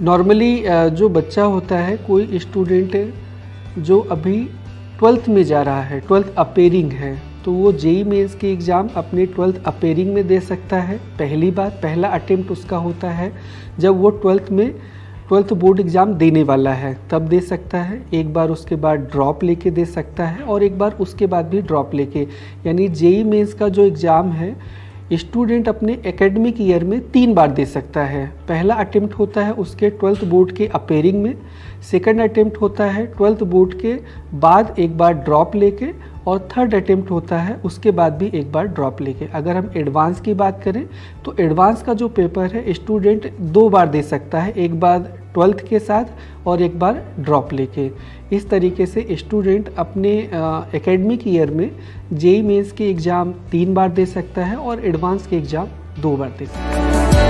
Normally जो बच्चा होता है, कोई स्टूडेंट जो अभी ट्वेल्थ में जा रहा है ट्वेल्थ अपेयरिंग है तो वो जेई मेंस के एग्ज़ाम अपने ट्वेल्थ अपेयरिंग में दे सकता है। पहली बार पहला अटेम्प्ट उसका होता है, जब वो ट्वेल्थ में ट्वेल्थ बोर्ड एग्ज़ाम देने वाला है, तब दे सकता है। एक बार उसके बाद ड्रॉप लेके दे सकता है, और एक बार उसके बाद भी ड्रॉप लेके। यानी जेई मेंस का जो एग्ज़ाम है स्टूडेंट अपने एकेडमिक ईयर में तीन बार दे सकता है। पहला अटेम्प्ट होता है उसके ट्वेल्थ बोर्ड के अपेयरिंग में। सेकंड अटेम्प्ट होता है ट्वेल्थ बोर्ड के बाद एक बार ड्रॉप लेके और थर्ड अटेम्प्ट होता है उसके बाद भी एक बार ड्रॉप लेके। अगर हम एडवांस की बात करें तो एडवांस का जो पेपर है, स्टूडेंट दो बार दे सकता है। एक बार ट्वेल्थ के साथ और एक बार ड्रॉप लेके। इस तरीके से स्टूडेंट अपने एकेडमिक ईयर में जेई मेंस के एग्ज़ाम तीन बार दे सकता है और एडवांस के एग्ज़ाम दो बार दे सकता है।